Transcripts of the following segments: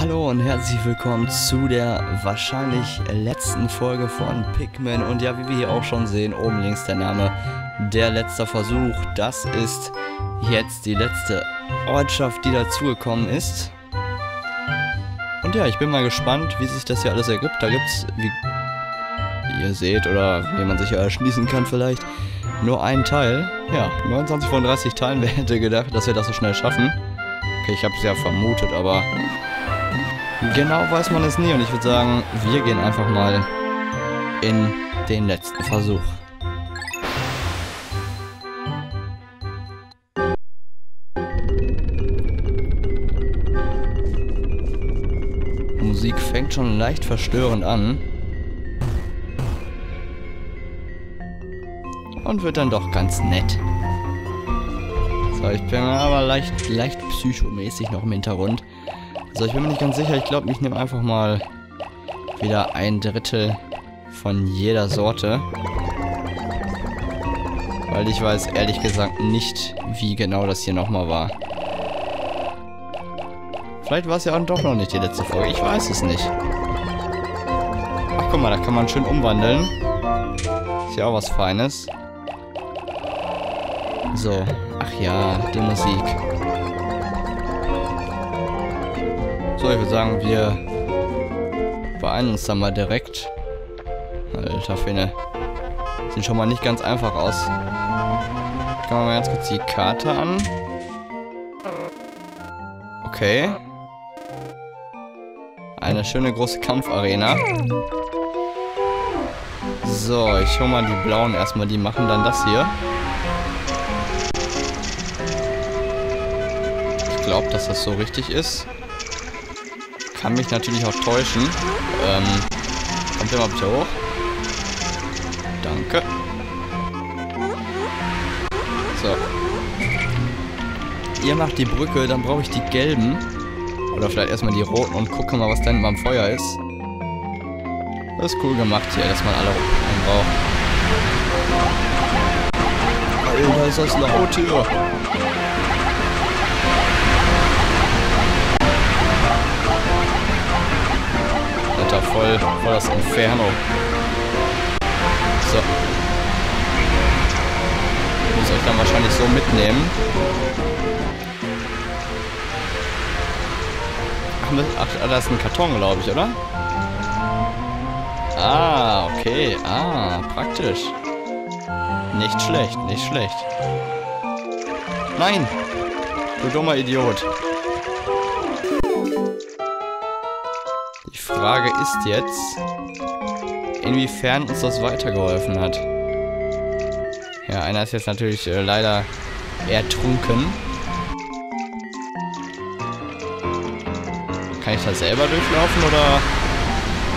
Hallo und herzlich willkommen zu der wahrscheinlich letzten Folge von Pikmin. Und ja, wie wir hier auch schon sehen, oben links der Name Der letzte Versuch. Das ist jetzt die letzte Ortschaft, die dazugekommen ist. Und ja, ich bin mal gespannt, wie sich das hier alles ergibt. Da gibt es, wie ihr seht oder wie man sich ja erschließen kann vielleicht, nur einen Teil. Ja, 29 von 30 Teilen. Wer hätte gedacht, dass wir das so schnell schaffen? Okay, ich habe es ja vermutet, aber genau weiß man es nie. Und ich würde sagen, wir gehen einfach mal in den letzten Versuch. Musik fängt schon leicht verstörend an. Und wird dann doch ganz nett. So, ich bin aber leicht, leicht psychomäßig noch im Hintergrund. So, ich bin mir nicht ganz sicher. Ich glaube, ich nehme einfach mal wieder ein Drittel von jeder Sorte. Weil ich weiß ehrlich gesagt nicht, wie genau das hier nochmal war. Vielleicht war es ja auch doch noch nicht die letzte Folge. Ich weiß es nicht. Ach, guck mal, da kann man schön umwandeln. Ist ja auch was Feines. So. Ach ja, die Musik. So, ich würde sagen, wir beeilen uns dann mal direkt. Alter Finne. Sieht schon mal nicht ganz einfach aus. Schauen wir mal ganz kurz die Karte an. Okay. Eine schöne große Kampfarena. So, ich hole mal die blauen erstmal. Die machen dann das hier. Ich glaube, dass das so richtig ist. Kann mich natürlich auch täuschen. Ähm, kommt ihr mal bitte hoch. Danke. So. Ihr macht die Brücke, dann brauche ich die gelben. Oder vielleicht erstmal die roten und gucke mal, was dann beim Feuer ist. Das ist cool gemacht hier, dass man alle einen braucht. Alter, ist das laut hier. Alter, voll, voll das Inferno. So. Ich muss euch dann wahrscheinlich so mitnehmen. Ach, ach, da ist ein Karton, glaube ich, oder? Ah, okay. Ah, praktisch. Nicht schlecht, nicht schlecht. Nein! Du dummer Idiot. Frage ist jetzt, inwiefern uns das weitergeholfen hat. Ja, einer ist jetzt natürlich äh, leider ertrunken. Kann ich da selber durchlaufen oder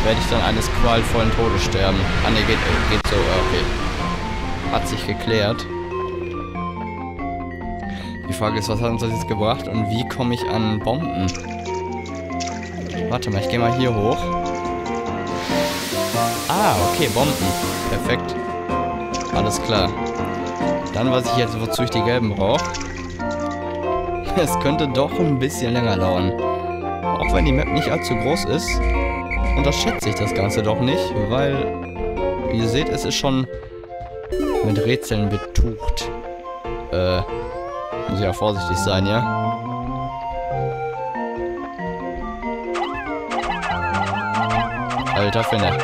werde ich dann eines qualvollen Todes sterben? Ah ne, geht, geht so, okay. Hat sich geklärt. Die Frage ist, was hat uns das jetzt gebracht und wie komme ich an Bomben? Warte mal, ich gehe mal hier hoch. Ah, okay, Bomben. Perfekt. Alles klar. Dann weiß ich jetzt, wozu ich die gelben brauche. Es könnte doch ein bisschen länger dauern. Auch wenn die Map nicht allzu groß ist, unterschätze ich das Ganze doch nicht, weil, wie ihr seht, es ist schon mit Rätseln betucht. Äh, muss ja vorsichtig sein, ja? Alter Finne.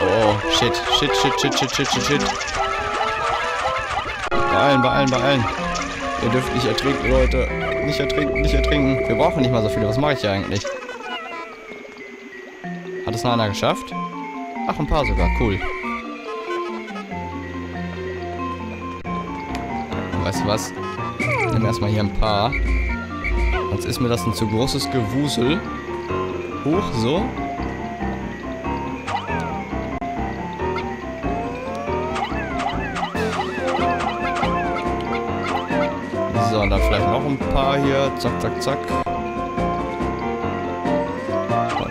Oh, shit, shit, shit, shit, shit, shit, shit, shit. Beeilen, beeilen, beeilen. Ihr dürft nicht ertrinken, Leute. Nicht ertrinken, nicht ertrinken. Wir brauchen nicht mal so viele. Was mache ich hier eigentlich? Hat es noch einer geschafft? Ach, ein paar sogar. Cool. Weißt du was? Nehme erstmal hier ein paar. Sonst ist mir das ein zu großes Gewusel. Hoch, so. So, und dann vielleicht noch ein paar hier. Zack, zack, zack.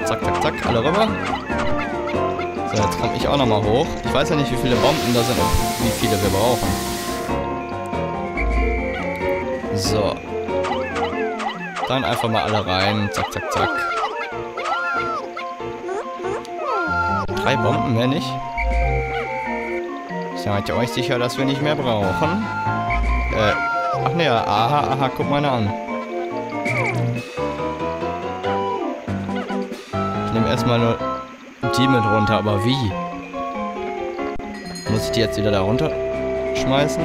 Zack, zack, zack. Alle rüber. So, jetzt komme ich auch nochmal hoch. Ich weiß ja nicht, wie viele Bomben da sind und wie viele wir brauchen. So. Dann einfach mal alle rein. Zack, zack, zack. Drei Bomben, mehr nicht. Seid ihr euch sicher, dass wir nicht mehr brauchen? Äh, ach ne, aha, aha, guck mal an. Ich nehme erstmal nur die mit runter, aber wie? Muss ich die jetzt wieder da runter schmeißen?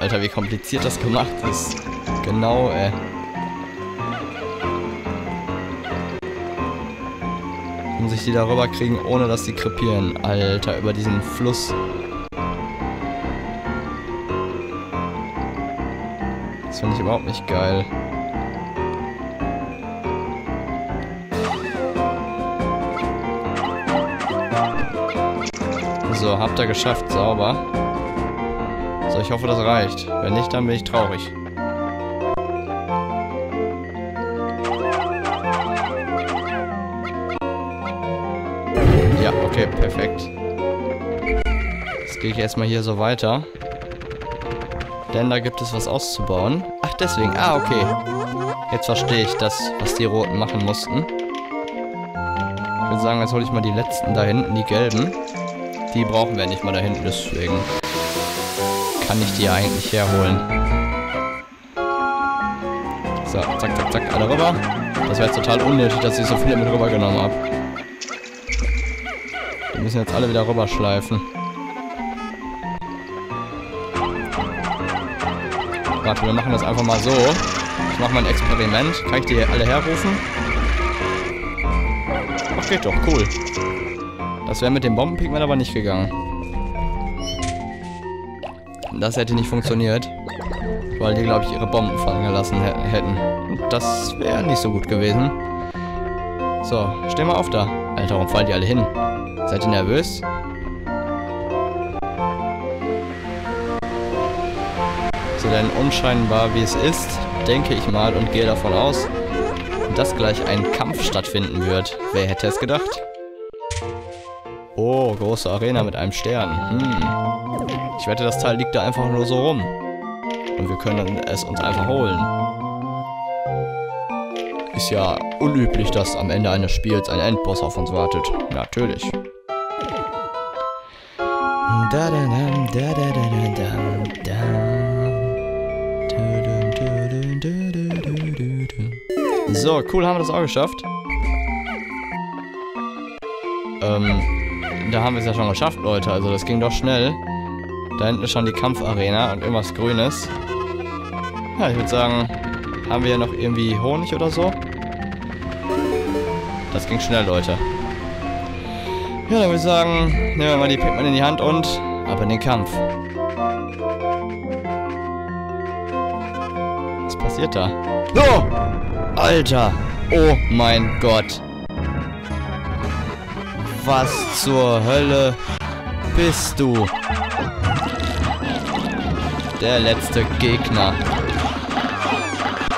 Alter, wie kompliziert das gemacht ist. Genau, ey. Muss ich die darüber kriegen, ohne dass sie krepieren. Alter, über diesen Fluss. Das finde ich überhaupt nicht geil. So, habt ihr geschafft, sauber. So, ich hoffe, das reicht. Wenn nicht, dann bin ich traurig. Okay, perfekt. Jetzt gehe ich erstmal hier so weiter. Denn da gibt es was auszubauen. Ach, deswegen. Ah, okay. Jetzt verstehe ich das, was die Roten machen mussten. Ich würde sagen, jetzt hole ich mal die letzten da hinten, die gelben. Die brauchen wir nicht mal da hinten, deswegen kann ich die eigentlich herholen. So, zack, zack, zack, alle rüber. Das wäre total unnötig, dass ich so viele mit rübergenommen habe. Wir müssen jetzt alle wieder rüberschleifen. Warte, wir machen das einfach mal so. Ich mache mal ein Experiment. Kann ich die alle herrufen? Ach, geht doch, cool. Das wäre mit dem Bombenpigment aber nicht gegangen. Das hätte nicht funktioniert. Weil die, glaube ich, ihre Bomben fallen gelassen hätten. Und das wäre nicht so gut gewesen. So, steh mal auf da. Alter, warum fallen die alle hin? Seid ihr nervös? So, denn unscheinbar wie es ist, denke ich mal und gehe davon aus, dass gleich ein Kampf stattfinden wird. Wer hätte es gedacht? Oh, große Arena mit einem Stern. Hm. Ich wette, das Teil liegt da einfach nur so rum. Und wir können es uns einfach holen. Ist ja unüblich, dass am Ende eines Spiels ein Endboss auf uns wartet. Natürlich. So, cool, haben wir das auch geschafft. Ähm, da haben wir es ja schon geschafft, Leute. Also das ging doch schnell. Da hinten ist schon die Kampfarena und irgendwas Grünes. Ja, ich würde sagen, haben wir ja noch irgendwie Honig oder so? Das ging schnell, Leute. Ja, dann würde ich sagen, nehmen wir mal die Pikmin in die Hand und ab in den Kampf. Was passiert da? Oh! Alter! Oh mein Gott! Was zur Hölle bist du? Der letzte Gegner,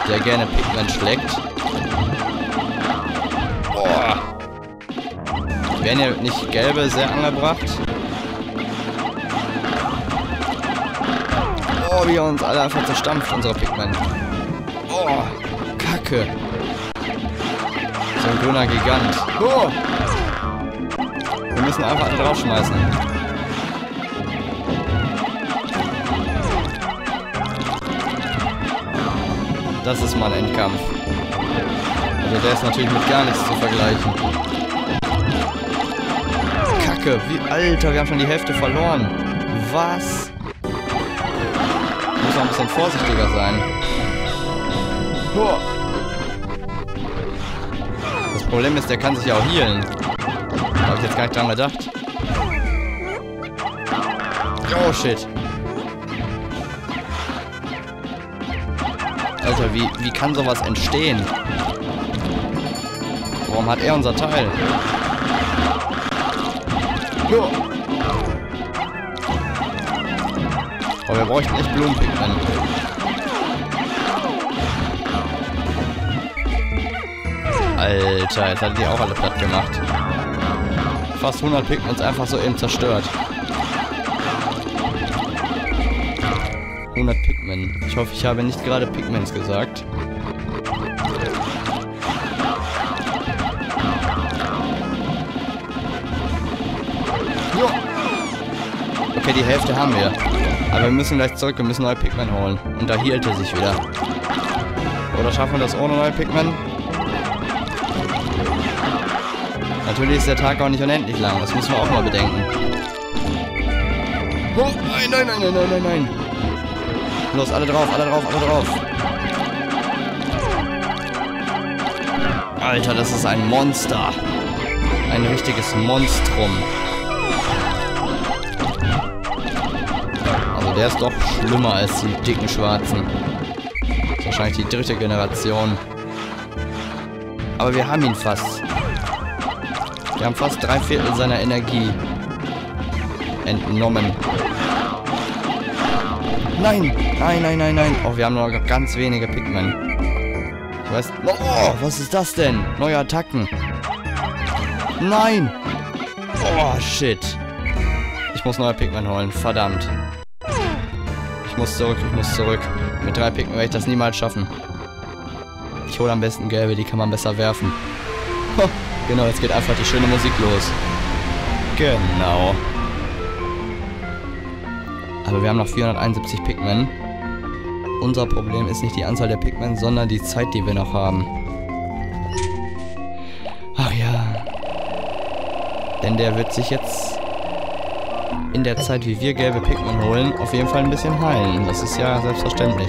der gerne Pigment schlägt. Boah. Wären ja nicht gelbe sehr angebracht? Oh, wie er uns alle einfach zerstampft, unsere Pigment. Oh, Kacke. So ein grüner Gigant. Oh müssen einfach alle draufschmeißen. Das ist mal ein Endkampf. Also der ist natürlich mit gar nichts zu vergleichen. Kacke, wie alter, wir haben schon die Hälfte verloren. Was? Noch ein bisschen vorsichtiger sein. Das Problem ist, der kann sich auch healen. Habe ich jetzt gar nicht dran gedacht. Oh, shit. Alter, wie, wie kann sowas entstehen? Warum hat er unser Teil? Oh. Aber wir bräuchten echt Blumenpigment. Alter, jetzt hat die auch alle platt gemacht fast 100 Pigments einfach so eben zerstört. 100 Pigment. Ich hoffe, ich habe nicht gerade Pigments gesagt. Okay, die Hälfte haben wir. Aber wir müssen gleich zurück, wir müssen neue Pikmin holen. Und da hielt er sich wieder. Oder schaffen wir das ohne neue Pikmin? Natürlich ist der Tag auch nicht unendlich lang, das müssen wir auch mal bedenken. Oh, nein, nein, nein, nein, nein, nein, nein. Los, alle drauf, alle drauf, alle drauf. Alter, das ist ein Monster. Ein richtiges Monstrum. Der ist doch schlimmer als die dicken Schwarzen. Ist wahrscheinlich die dritte Generation. Aber wir haben ihn fast. Wir haben fast drei Viertel seiner Energie entnommen. Nein, nein, nein, nein, nein. Oh, wir haben nur ganz wenige Pikmin. Ich. Oh, was ist das denn? Neue Attacken. Nein. Oh, shit. Ich muss neue Pikmin holen. Verdammt. Ich muss zurück, ich muss zurück. Mit drei Pikmin werde ich das niemals schaffen. Ich hole am besten gelbe, die kann man besser werfen. Genau, jetzt geht einfach die schöne Musik los. Genau. Aber wir haben noch 471 Pikmin. Unser Problem ist nicht die Anzahl der Pikmin, sondern die Zeit, die wir noch haben. Ach ja. Denn der wird sich jetzt in der Zeit, wie wir gelbe Pikmin holen, auf jeden Fall ein bisschen heilen. Das ist ja selbstverständlich.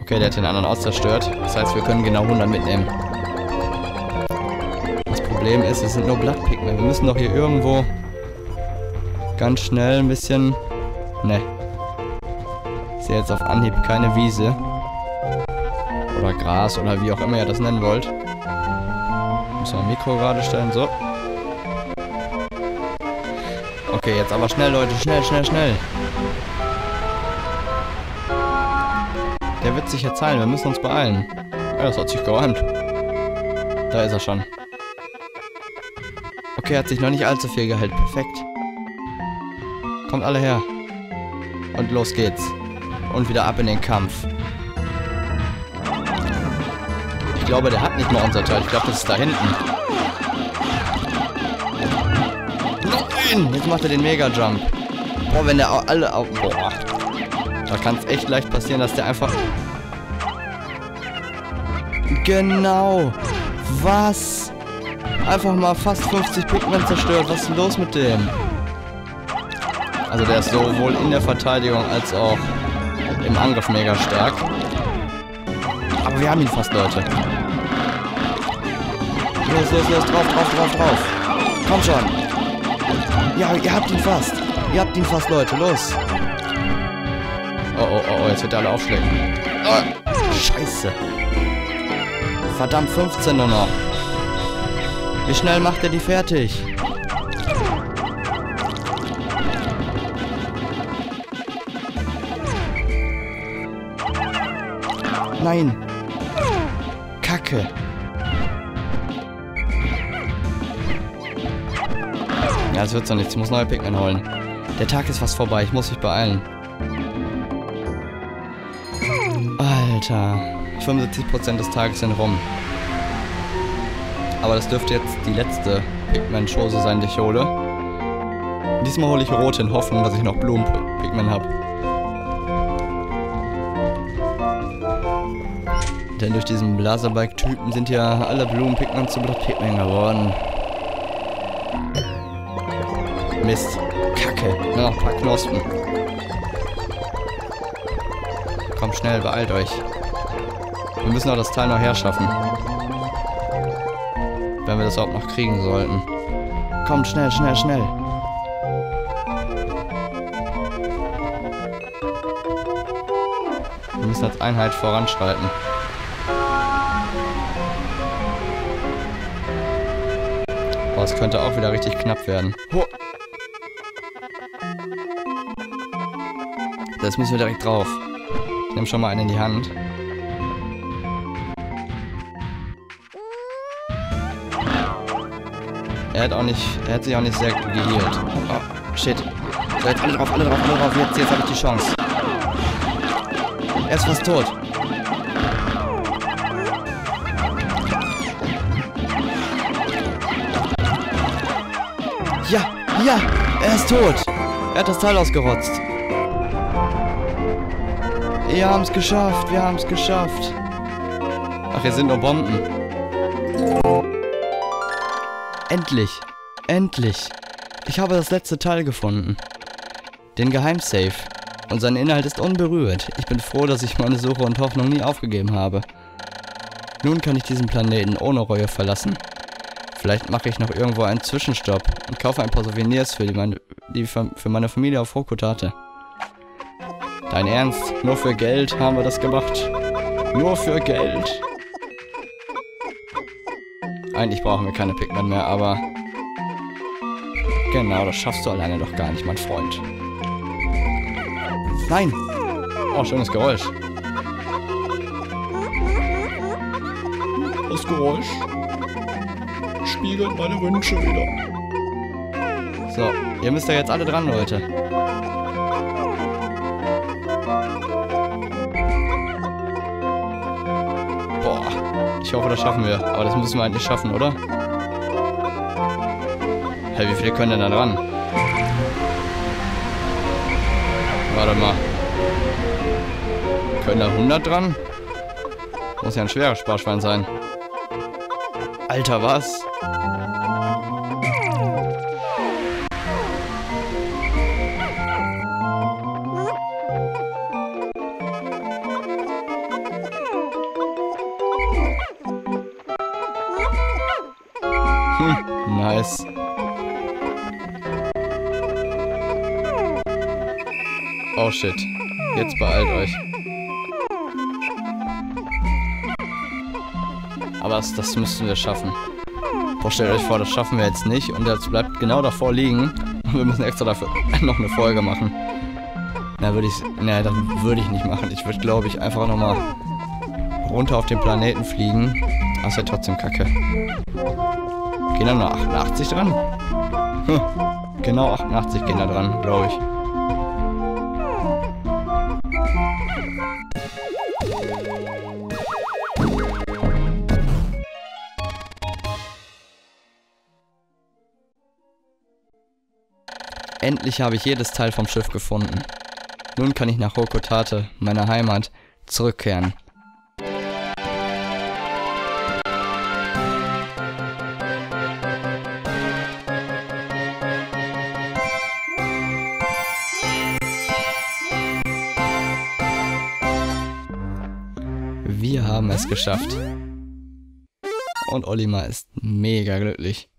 Okay, der hat den anderen auszerstört. Das heißt, wir können genau 100 mitnehmen. Das Problem ist, es sind nur Blattpigment. Wir müssen doch hier irgendwo ganz schnell ein bisschen... Ne. Ich sehe jetzt auf Anhieb keine Wiese. Oder Gras oder wie auch immer ihr das nennen wollt. Müssen wir Mikro gerade stellen. So. Okay, jetzt aber schnell, Leute. Schnell, schnell, schnell. Der wird sich jetzt heilen. Wir müssen uns beeilen. Ja, das hat sich geräumt. Da ist er schon. Okay, hat sich noch nicht allzu viel geheilt. Perfekt. Kommt alle her. Und los geht's. Und wieder ab in den Kampf. Ich glaube, der hat nicht mal unser Teil. Ich glaube, das ist da hinten. Nein! Jetzt macht er den Mega-Jump. Boah, wenn der alle... Boah. Da kann es echt leicht passieren, dass der einfach... Genau. Was? Einfach mal fast 50 Pikmin zerstört. Was ist denn los mit dem? Also der ist sowohl in der Verteidigung als auch im Angriff mega stark. Aber wir haben ihn fast, Leute. Los, los, los, drauf, drauf, drauf, drauf. Komm schon. Ja, ihr habt ihn fast. Ihr habt ihn fast, Leute. Los. Oh, oh, oh, oh, jetzt wird er alle aufschlägen. Oh, scheiße. Verdammt, 15 nur noch. Wie schnell macht er die fertig? Nein. Kacke. Ja, es wird so nichts. Ich muss neue Pikmin holen. Der Tag ist fast vorbei. Ich muss mich beeilen. Alter. 75% des Tages sind rum. Aber das dürfte jetzt die letzte Pigment-Chose sein, die ich hole. Diesmal hole ich rot in Hoffnung, dass ich noch Blumen-Pigment habe. Denn durch diesen Blaserbike-Typen sind ja alle Blumen-Pigment zu Blatt-Pigment geworden. Mist. Kacke. Nur noch ein paar Knospen. Komm schnell, beeilt euch. Wir müssen auch das Teil noch herschaffen. Wenn wir das überhaupt noch kriegen sollten. Kommt schnell, schnell, schnell. Wir müssen als Einheit voranschreiten. Boah, es könnte auch wieder richtig knapp werden. Das müssen wir direkt drauf. Ich nehme schon mal einen in die Hand. Er hat auch nicht, er hat sich auch nicht sehr geheilt. Oh, shit. So, jetzt alle drauf, alle drauf, alle drauf. Jetzt, jetzt habe ich die Chance. Er ist fast tot. Ja, ja, er ist tot. Er hat das Teil ausgerotzt. Wir haben es geschafft, wir haben es geschafft. Ach, hier sind nur Bomben. Endlich, endlich. Ich habe das letzte Teil gefunden. Den Geheimsafe. Und sein Inhalt ist unberührt. Ich bin froh, dass ich meine Suche und Hoffnung nie aufgegeben habe. Nun kann ich diesen Planeten ohne Reue verlassen. Vielleicht mache ich noch irgendwo einen Zwischenstopp und kaufe ein paar Souvenirs für, die meine, die für meine Familie auf Hokotate. Dein Ernst? Nur für Geld haben wir das gemacht. Nur für Geld. Eigentlich brauchen wir keine Pikmin mehr, aber... Genau, das schaffst du alleine doch gar nicht, mein Freund. Nein! Oh, schönes Geräusch. Das Geräusch spiegelt meine Wünsche wieder. So, ihr müsst ja jetzt alle dran, Leute. Ich hoffe, das schaffen wir. Aber das müssen wir eigentlich schaffen, oder? Hey, wie viele können denn da dran? Warte mal. Können da 100 dran? Muss ja ein schweres Sparschwein sein. Alter, was? Shit. Jetzt beeilt euch. Aber das, das müssen wir schaffen. Boah, stellt euch vor, das schaffen wir jetzt nicht und jetzt bleibt genau davor liegen und wir müssen extra dafür noch eine Folge machen. Na, würde ich, ne, das würde ich nicht machen. Ich würde, glaube ich, einfach nochmal runter auf den Planeten fliegen. Das wäre trotzdem kacke. Gehen da nur 88 dran? Hm, genau 88 gehen da dran, glaube ich. Endlich habe ich jedes Teil vom Schiff gefunden. Nun kann ich nach Hokotate, meiner Heimat, zurückkehren. Wir haben es geschafft. Und Olimar ist mega glücklich.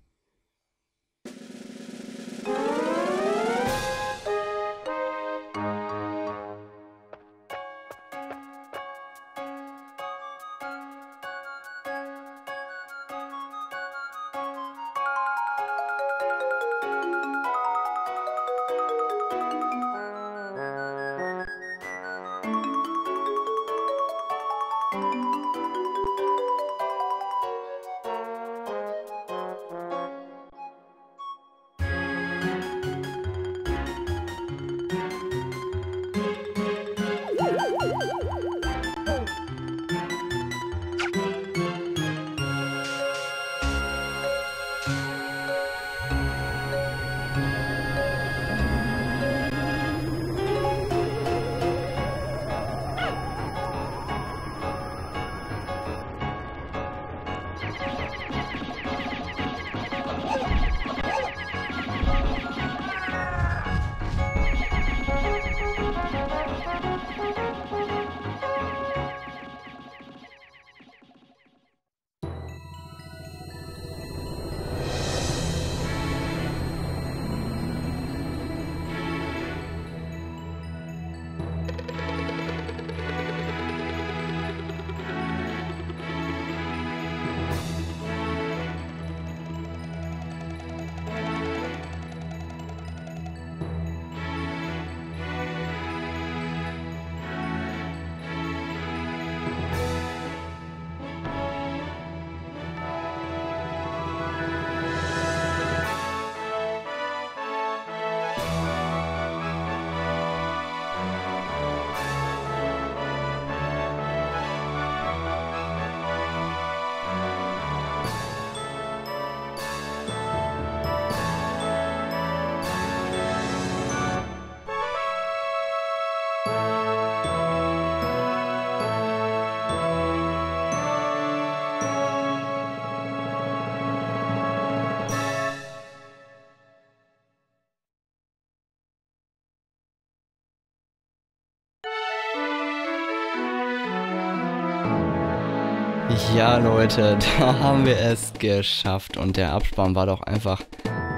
Ja, Leute, da haben wir es geschafft. Und der Abspann war doch einfach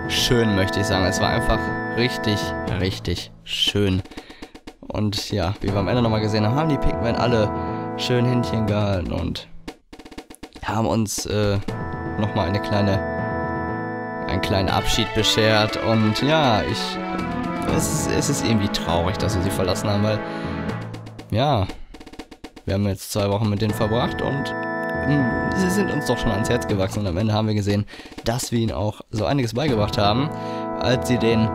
schön, möchte ich sagen. Es war einfach richtig, richtig schön. Und ja, wie wir am Ende nochmal gesehen haben, haben die Pikmin alle schön Händchen gehalten und haben uns äh, nochmal eine kleine, einen kleinen Abschied beschert. Und ja, ich, es, es ist irgendwie traurig, dass wir sie verlassen haben, weil, ja, wir haben jetzt zwei Wochen mit denen verbracht und sie sind uns doch schon ans Herz gewachsen und am Ende haben wir gesehen, dass wir ihnen auch so einiges beigebracht haben, als sie den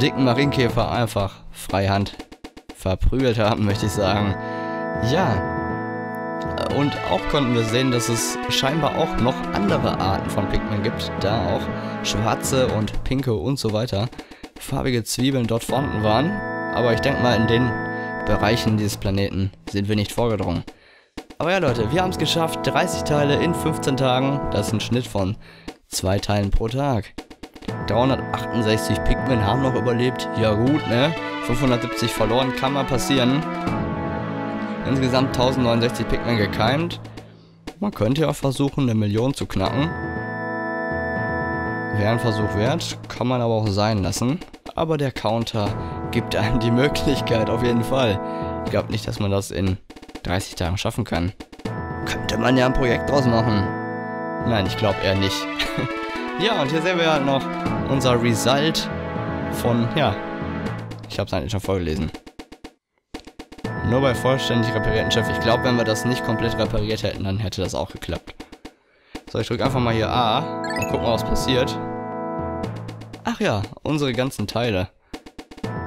dicken Marienkäfer einfach freihand verprügelt haben, möchte ich sagen. Ja. Und auch konnten wir sehen, dass es scheinbar auch noch andere Arten von Pikmin gibt, da auch schwarze und pinke und so weiter farbige Zwiebeln dort vorhanden waren. Aber ich denke mal, in den Bereichen dieses Planeten sind wir nicht vorgedrungen. Aber ja Leute, wir haben es geschafft. 30 Teile in 15 Tagen. Das ist ein Schnitt von zwei Teilen pro Tag. 368 Pikmin haben noch überlebt. Ja gut, ne? 570 verloren, kann mal passieren. Insgesamt 1069 Pikmin gekeimt. Man könnte ja versuchen, eine Million zu knacken. Wäre ein Versuch wert, kann man aber auch sein lassen. Aber der Counter gibt einem die Möglichkeit, auf jeden Fall. Ich glaube nicht, dass man das in 30 Tagen schaffen kann. Könnte man ja ein Projekt draus machen. Nein, ich glaube eher nicht. ja, und hier sehen wir halt noch unser Result von, ja, ich habe es eigentlich schon vorgelesen. Nur bei vollständig reparierten Schiff. Ich glaube, wenn wir das nicht komplett repariert hätten, dann hätte das auch geklappt. So, ich drücke einfach mal hier A und guck mal, was passiert. Ach ja, unsere ganzen Teile.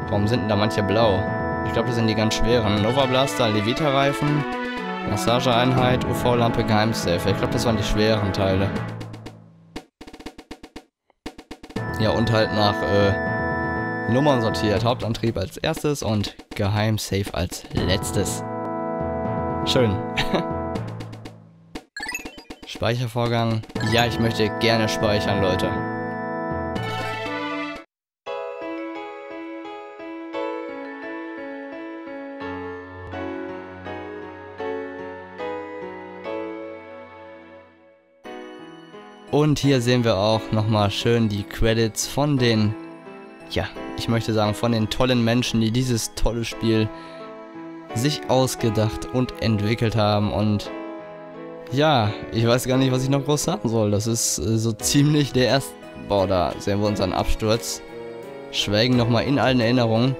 Warum sind denn da manche blau? Ich glaube, das sind die ganz schweren. Nova Blaster, Levita-Reifen, Massageeinheit, UV-Lampe, Geheimsafe. Ich glaube, das waren die schweren Teile. Ja, und halt nach äh, Nummern sortiert. Hauptantrieb als erstes und Geheimsafe als letztes. Schön. Speichervorgang. Ja, ich möchte gerne speichern, Leute. Und hier sehen wir auch nochmal schön die Credits von den, ja, ich möchte sagen, von den tollen Menschen, die dieses tolle Spiel sich ausgedacht und entwickelt haben. Und ja, ich weiß gar nicht, was ich noch groß sagen soll. Das ist äh, so ziemlich der erste... Boah, da sehen wir unseren Absturz. Schwelgen nochmal in allen Erinnerungen.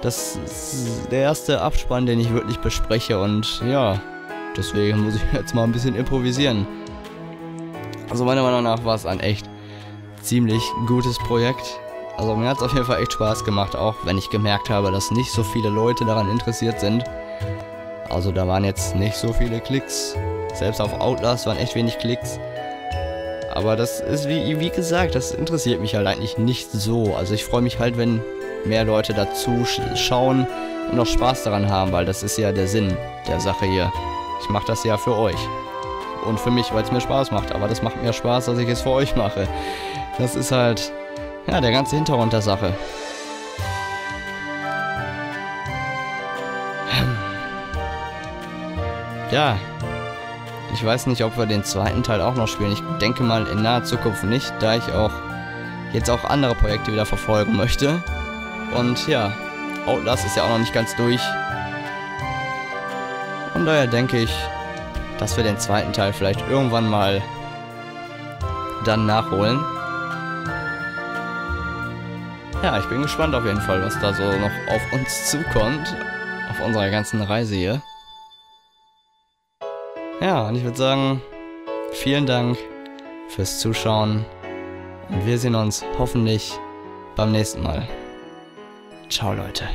Das ist der erste Abspann, den ich wirklich bespreche. Und ja, deswegen muss ich jetzt mal ein bisschen improvisieren. Also meiner Meinung nach war es ein echt ziemlich gutes Projekt. Also mir hat es auf jeden Fall echt Spaß gemacht, auch wenn ich gemerkt habe, dass nicht so viele Leute daran interessiert sind. Also da waren jetzt nicht so viele Klicks. Selbst auf Outlast waren echt wenig Klicks. Aber das ist wie, wie gesagt, das interessiert mich halt eigentlich nicht so. Also ich freue mich halt, wenn mehr Leute dazu schauen und auch Spaß daran haben, weil das ist ja der Sinn der Sache hier. Ich mache das ja für euch und für mich, weil es mir Spaß macht. Aber das macht mir Spaß, dass ich es für euch mache. Das ist halt, ja, der ganze Hintergrund der Sache. Ja, ich weiß nicht, ob wir den zweiten Teil auch noch spielen. Ich denke mal in naher Zukunft nicht, da ich auch jetzt auch andere Projekte wieder verfolgen möchte. Und ja, Outlast ist ja auch noch nicht ganz durch. Von daher denke ich, dass wir den zweiten Teil vielleicht irgendwann mal dann nachholen. Ja, ich bin gespannt auf jeden Fall, was da so noch auf uns zukommt. Auf unserer ganzen Reise hier. Ja, und ich würde sagen, vielen Dank fürs Zuschauen. Und wir sehen uns hoffentlich beim nächsten Mal. Ciao, Leute.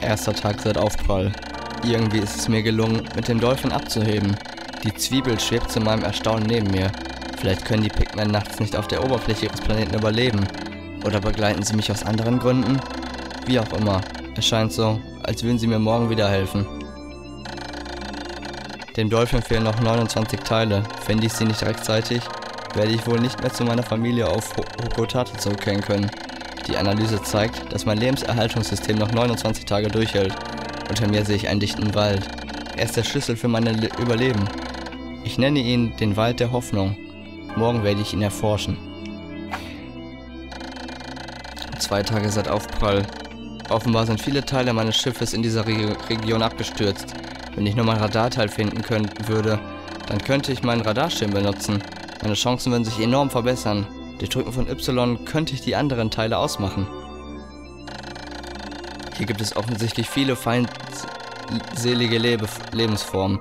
Erster Tag seit Aufprall. Irgendwie ist es mir gelungen, mit dem Dolphin abzuheben. Die Zwiebel schwebt zu meinem Erstaunen neben mir. Vielleicht können die Pigmen nachts nicht auf der Oberfläche ihres Planeten überleben. Oder begleiten sie mich aus anderen Gründen? Wie auch immer, es scheint so, als würden sie mir morgen wieder helfen. Dem Dolphin fehlen noch 29 Teile. Finde ich sie nicht rechtzeitig, werde ich wohl nicht mehr zu meiner Familie auf Hokotate zurückkehren können. Die Analyse zeigt, dass mein Lebenserhaltungssystem noch 29 Tage durchhält. Unter mir sehe ich einen dichten Wald. Er ist der Schlüssel für mein Le Überleben. Ich nenne ihn den Wald der Hoffnung. Morgen werde ich ihn erforschen. Zwei Tage seit Aufprall. Offenbar sind viele Teile meines Schiffes in dieser Re Region abgestürzt. Wenn ich nur mein Radarteil finden könnte, würde, dann könnte ich meinen Radarschirm benutzen. Meine Chancen würden sich enorm verbessern. Durch Drücken von Y könnte ich die anderen Teile ausmachen. Hier gibt es offensichtlich viele feindselige Lebe Lebensformen.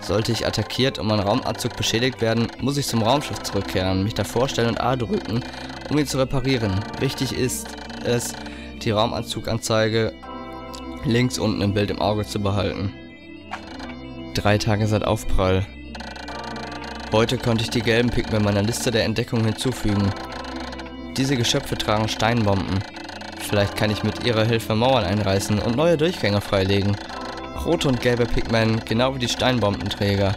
Sollte ich attackiert und mein Raumanzug beschädigt werden, muss ich zum Raumschiff zurückkehren, mich davor stellen und A drücken, um ihn zu reparieren. Wichtig ist es, die Raumanzuganzeige links unten im Bild im Auge zu behalten. Drei Tage seit Aufprall. Heute konnte ich die gelben Pigmen meiner Liste der Entdeckungen hinzufügen. Diese Geschöpfe tragen Steinbomben. Vielleicht kann ich mit ihrer Hilfe Mauern einreißen und neue Durchgänge freilegen. Rote und gelbe Pigmen, genau wie die Steinbombenträger,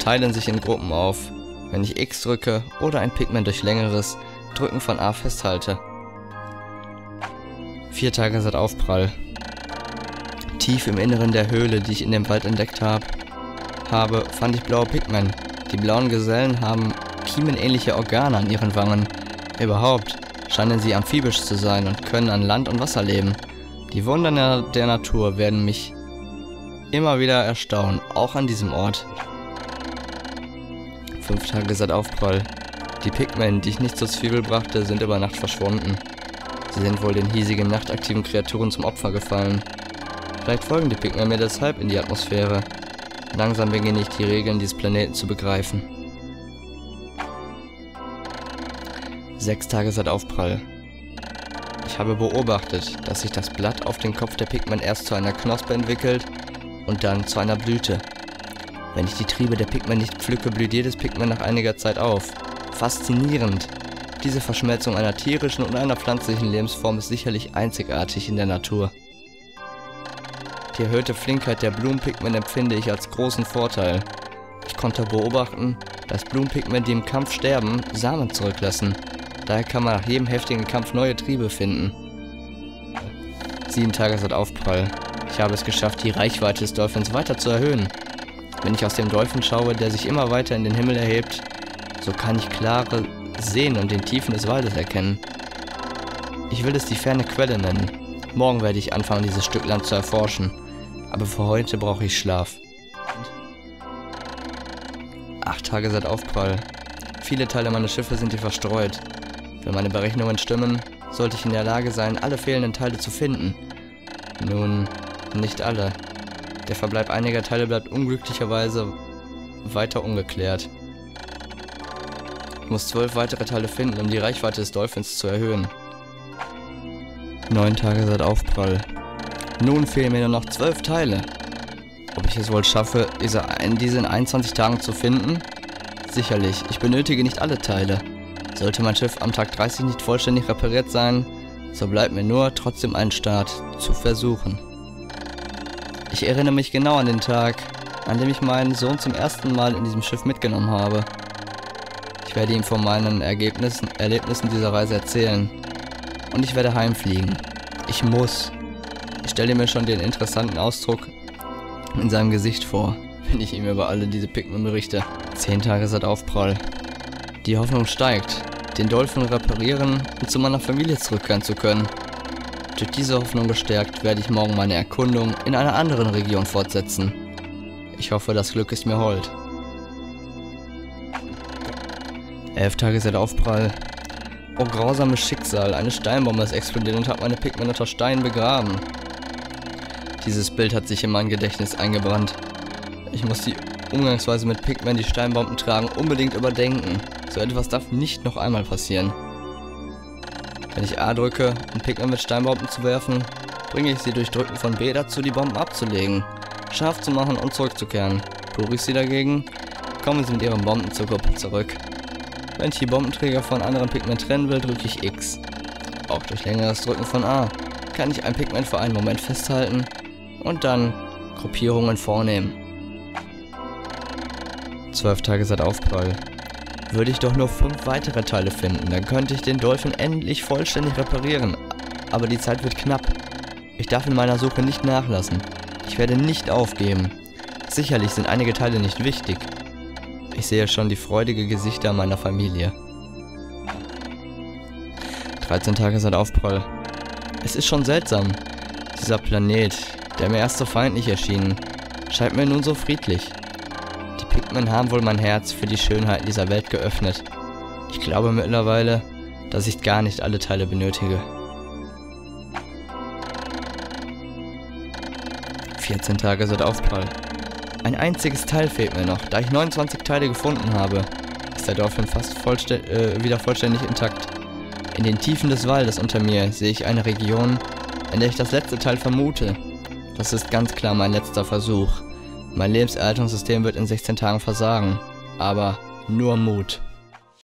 teilen sich in Gruppen auf, wenn ich X drücke oder ein Pigment durch längeres Drücken von A festhalte. Vier Tage seit Aufprall. Tief im Inneren der Höhle, die ich in dem Wald entdeckt habe, habe, fand ich blaue Pigmen. Die blauen Gesellen haben kiemenähnliche Organe an ihren Wangen. Überhaupt scheinen sie amphibisch zu sein und können an Land und Wasser leben. Die Wunder der Natur werden mich immer wieder erstaunen, auch an diesem Ort. Fünf Tage seit Aufprall. Die Pigmen, die ich nicht zur Zwiebel brachte, sind über Nacht verschwunden. Sie sind wohl den hiesigen nachtaktiven Kreaturen zum Opfer gefallen. Vielleicht folgen die Pigmen mir deshalb in die Atmosphäre. Langsam beginne ich die Regeln dieses Planeten zu begreifen. Sechs Tage seit Aufprall. Ich habe beobachtet, dass sich das Blatt auf den Kopf der Pigmen erst zu einer Knospe entwickelt und dann zu einer Blüte. Wenn ich die Triebe der Pigmen nicht pflücke, blüht jedes Pigment nach einiger Zeit auf. Faszinierend! Diese Verschmelzung einer tierischen und einer pflanzlichen Lebensform ist sicherlich einzigartig in der Natur. Die erhöhte Flinkheit der Blumenpigment empfinde ich als großen Vorteil. Ich konnte beobachten, dass Blumenpigmente, die im Kampf sterben, Samen zurücklassen. Daher kann man nach jedem heftigen Kampf neue Triebe finden. Sieben Tage seit Aufprall. Ich habe es geschafft, die Reichweite des Dolphins weiter zu erhöhen. Wenn ich aus dem Dolphin schaue, der sich immer weiter in den Himmel erhebt, so kann ich klare Seen und den Tiefen des Waldes erkennen. Ich will es die ferne Quelle nennen. Morgen werde ich anfangen, dieses Stück Land zu erforschen aber für heute brauche ich Schlaf. Acht Tage seit Aufprall. Viele Teile meiner Schiffe sind hier verstreut. Wenn meine Berechnungen stimmen, sollte ich in der Lage sein, alle fehlenden Teile zu finden. Nun, nicht alle. Der Verbleib einiger Teile bleibt unglücklicherweise weiter ungeklärt. Ich muss zwölf weitere Teile finden, um die Reichweite des Dolphins zu erhöhen. Neun Tage seit Aufprall. Nun fehlen mir nur noch zwölf Teile. Ob ich es wohl schaffe, diese in diesen 21 Tagen zu finden? Sicherlich, ich benötige nicht alle Teile. Sollte mein Schiff am Tag 30 nicht vollständig repariert sein, so bleibt mir nur trotzdem ein Start zu versuchen. Ich erinnere mich genau an den Tag, an dem ich meinen Sohn zum ersten Mal in diesem Schiff mitgenommen habe. Ich werde ihm von meinen Ergebnissen, Erlebnissen dieser Reise erzählen. Und ich werde heimfliegen. Ich muss. Ich stelle mir schon den interessanten Ausdruck in seinem Gesicht vor, wenn ich ihm über alle diese Pikmin berichte. Zehn Tage seit Aufprall. Die Hoffnung steigt, den Dolphin reparieren und zu meiner Familie zurückkehren zu können. Durch diese Hoffnung gestärkt werde ich morgen meine Erkundung in einer anderen Region fortsetzen. Ich hoffe, das Glück ist mir hold. Elf Tage seit Aufprall. Oh grausames Schicksal, eine Steinbombe ist explodiert und hat meine Pikmin unter Stein begraben. Dieses Bild hat sich in mein Gedächtnis eingebrannt. Ich muss die Umgangsweise mit Pigmen, die Steinbomben tragen, unbedingt überdenken. So etwas darf nicht noch einmal passieren. Wenn ich A drücke, um Pigment mit Steinbomben zu werfen, bringe ich sie durch Drücken von B dazu, die Bomben abzulegen, scharf zu machen und zurückzukehren. Tue ich sie dagegen, kommen sie mit ihren Bomben zur Gruppe zurück. Wenn ich die Bombenträger von anderen Pigment trennen will, drücke ich X. Auch durch längeres Drücken von A kann ich ein Pigment für einen Moment festhalten und dann Gruppierungen vornehmen. 12 Tage seit Aufprall. Würde ich doch nur fünf weitere Teile finden, dann könnte ich den Dolphin endlich vollständig reparieren. Aber die Zeit wird knapp. Ich darf in meiner Suche nicht nachlassen. Ich werde nicht aufgeben. Sicherlich sind einige Teile nicht wichtig. Ich sehe schon die freudige Gesichter meiner Familie. 13 Tage seit Aufprall. Es ist schon seltsam. Dieser Planet, der mir erst so feindlich erschien, scheint mir nun so friedlich. Pigmen haben wohl mein Herz für die Schönheit dieser Welt geöffnet. Ich glaube mittlerweile, dass ich gar nicht alle Teile benötige. 14 Tage seit Aufprall. Ein einziges Teil fehlt mir noch. Da ich 29 Teile gefunden habe, ist der Dolphin fast vollstä äh, wieder vollständig intakt. In den Tiefen des Waldes unter mir sehe ich eine Region, in der ich das letzte Teil vermute. Das ist ganz klar mein letzter Versuch. Mein Lebenserhaltungssystem wird in 16 Tagen versagen. Aber nur Mut.